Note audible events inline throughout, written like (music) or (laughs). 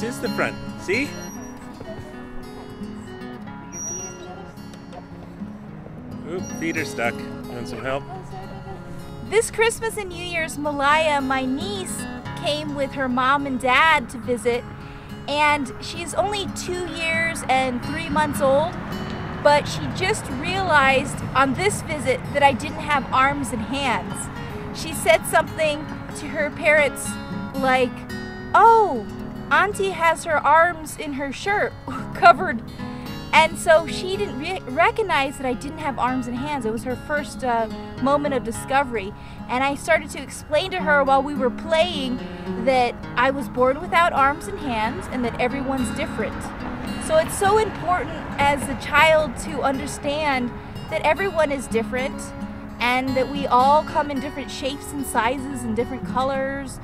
the front. See? Oop, feet are stuck. Want some help? This Christmas and New Year's, Malaya, my niece, came with her mom and dad to visit, and she's only two years and three months old, but she just realized on this visit that I didn't have arms and hands. She said something to her parents like, Oh, Auntie has her arms in her shirt (laughs) covered and so she didn't re- recognize that I didn't have arms and hands. It was her first uh, moment of discovery. And I started to explain to her while we were playing that I was born without arms and hands and that everyone's different. So it's so important as a child to understand that everyone is different and that we all come in different shapes and sizes and different colors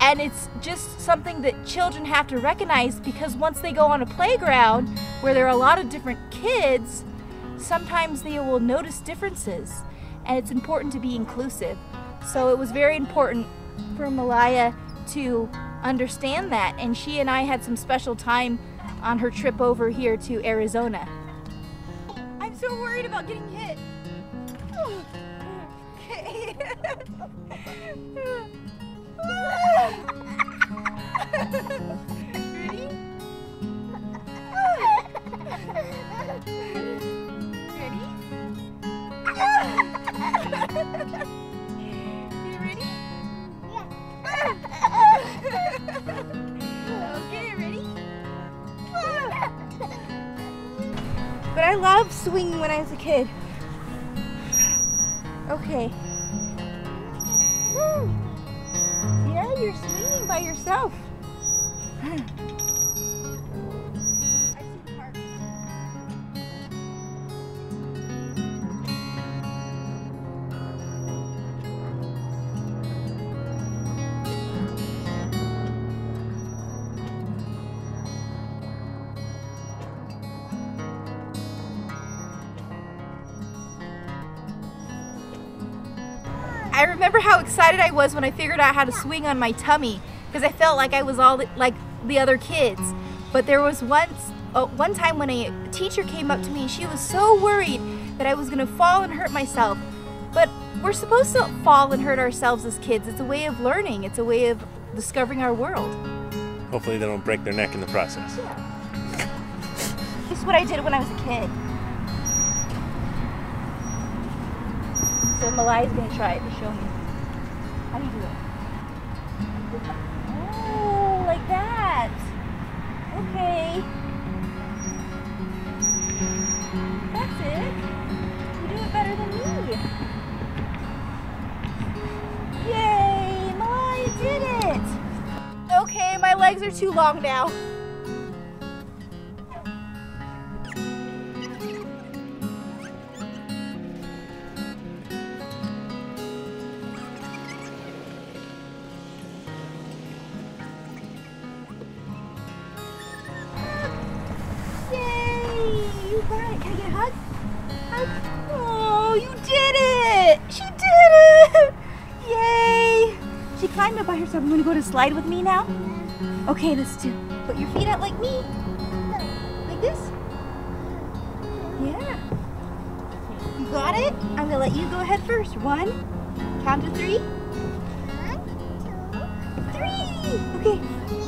and it's just something that children have to recognize because once they go on a playground where there are a lot of different kids, sometimes they will notice differences. And it's important to be inclusive. So it was very important for Malaya to understand that. And she and I had some special time on her trip over here to Arizona. I'm so worried about getting hit. Okay. Ready? Ready? okay, ready? but I loved swinging when I was a kid. Okay. Woo. Yeah, you're swinging by yourself. I remember how excited I was when I figured out how to swing on my tummy because I felt like I was all like the other kids. But there was once, uh, one time when a teacher came up to me, she was so worried that I was gonna fall and hurt myself. But we're supposed to fall and hurt ourselves as kids. It's a way of learning. It's a way of discovering our world. Hopefully they don't break their neck in the process. This is what I did when I was a kid. So Malaya's gonna try it to show me. How do you do it? Are too long now. Oh, you did it! She did it! (laughs) Yay! She climbed up by herself. You want to go to slide with me now? Okay, let's do. Put your feet out like me. Like this? Yeah. You got it? I'm gonna let you go ahead first. One. Count to three. Three. Okay.